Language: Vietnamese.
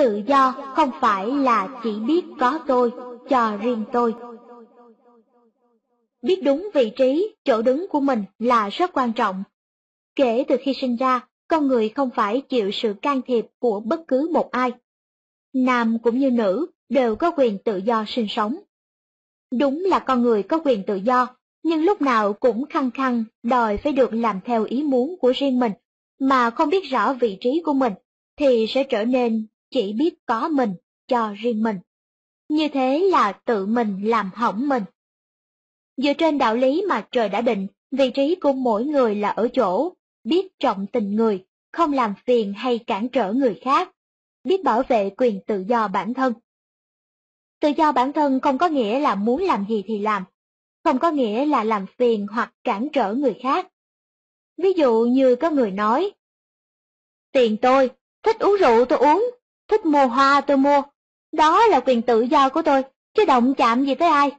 Tự do không phải là chỉ biết có tôi, cho riêng tôi. Biết đúng vị trí, chỗ đứng của mình là rất quan trọng. Kể từ khi sinh ra, con người không phải chịu sự can thiệp của bất cứ một ai. Nam cũng như nữ đều có quyền tự do sinh sống. Đúng là con người có quyền tự do, nhưng lúc nào cũng khăng khăng đòi phải được làm theo ý muốn của riêng mình, mà không biết rõ vị trí của mình, thì sẽ trở nên chỉ biết có mình cho riêng mình. Như thế là tự mình làm hỏng mình. Dựa trên đạo lý mà trời đã định, vị trí của mỗi người là ở chỗ, biết trọng tình người, không làm phiền hay cản trở người khác, biết bảo vệ quyền tự do bản thân. Tự do bản thân không có nghĩa là muốn làm gì thì làm, không có nghĩa là làm phiền hoặc cản trở người khác. Ví dụ như có người nói, Tiền tôi, thích uống rượu tôi uống, thích mua hoa tôi mua, đó là quyền tự do của tôi, chứ động chạm gì tới ai.